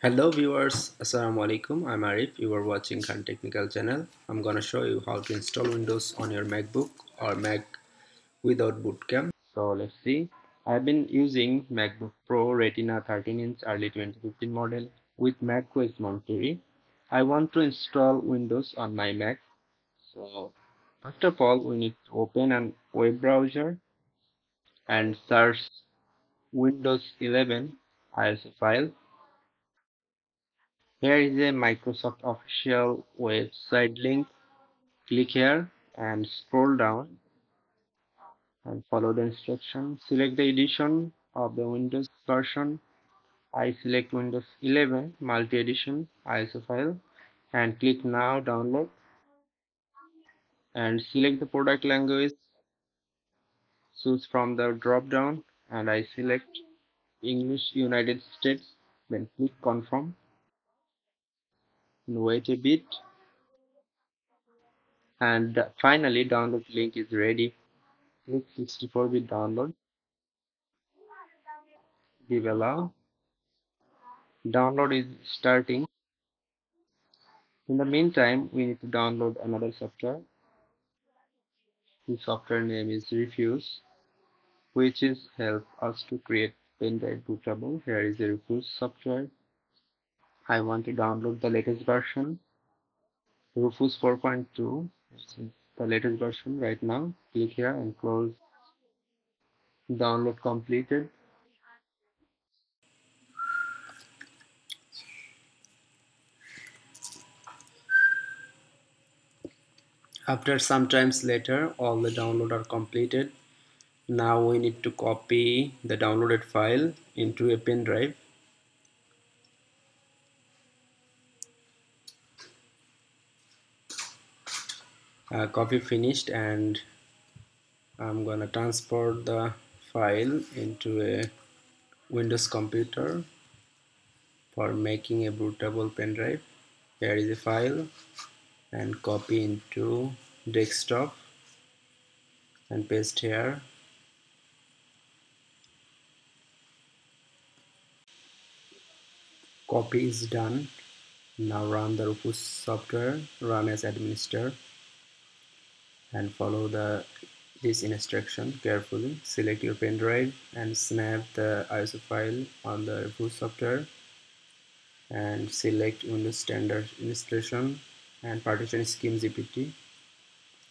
Hello viewers, Assalamu alaikum. I'm Arif. You are watching Khan Technical channel. I'm gonna show you how to install Windows on your MacBook or Mac without bootcamp. So let's see. I've been using MacBook Pro Retina 13 inch early 2015 model with macOS Monterey. I want to install Windows on my Mac. So first of all, we need to open an web browser and search Windows 11 ISO file here is a Microsoft official website link. Click here and scroll down and follow the instruction. Select the edition of the Windows version. I select Windows 11 multi-edition ISO file and click now download and select the product language. Choose from the drop down and I select English United States then click confirm wait a bit. And finally download link is ready. Click 64-bit download. Give allow. Download is starting. In the meantime we need to download another software. The software name is Rufus which is help us to create pendrive bootable. Here is the Rufus software I want to download the latest version. Rufus 4.2 the latest version right now. Click here and close. Download completed. After some times later all the download are completed. Now we need to copy the downloaded file into a pen drive uh, copy finished and I'm gonna transport the file into a Windows computer for making a bootable pen drive. Here is a file and copy into desktop and paste here. Copy is done. Now run the Rufus software run as administrator and follow the this instruction carefully. Select your pen drive and snap the ISO file on the Rufus software. And select Windows Standard Installation and Partition Scheme GPT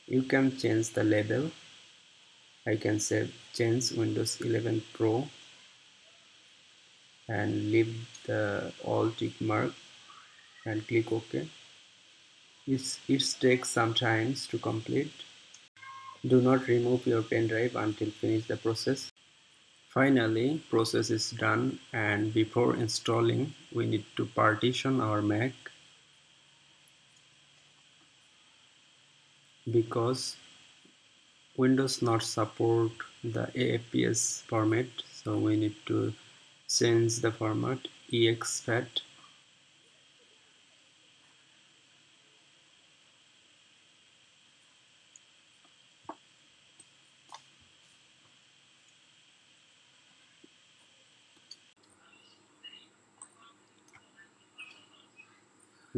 you can change the label. I can say change Windows 11 Pro and leave the all tick mark and click OK it takes some time to complete do not remove your pen drive until finish the process. Finally process is done and before installing we need to partition our Mac. Because Windows not support the AFPS format so we need to change the format exFAT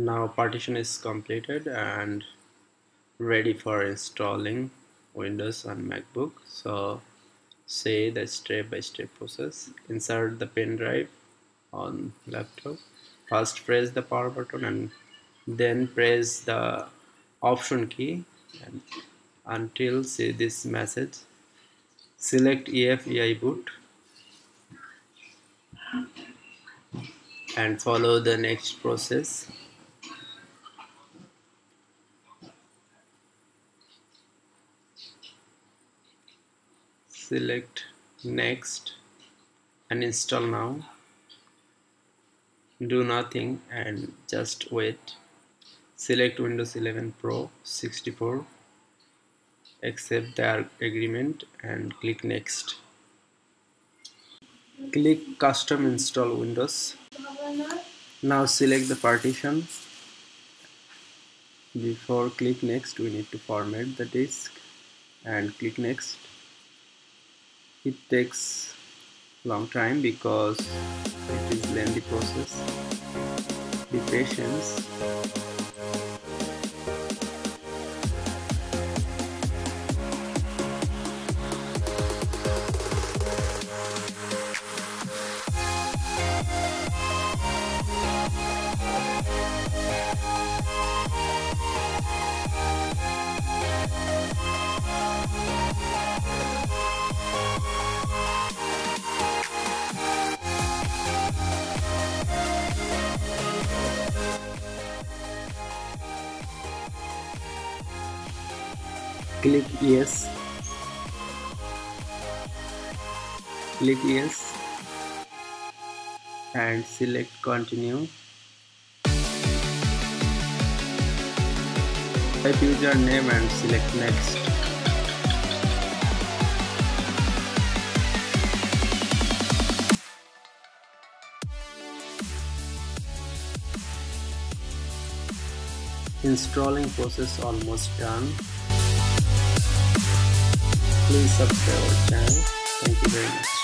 now partition is completed and ready for installing Windows on MacBook. So say the step-by-step -step process. Insert the pen drive on laptop. First press the power button and then press the option key. And until see this message select EFEI boot. And follow the next process select next and install now. Do nothing and just wait. Select Windows 11 Pro 64 accept the agreement and click next. Click custom install Windows. Now select the partition. Before click next we need to format the disk and click next it takes long time because it is lengthy process. Be patient click yes. Click yes. And select continue. Type username and select next. Installing process almost done please subscribe our channel. Thank you very much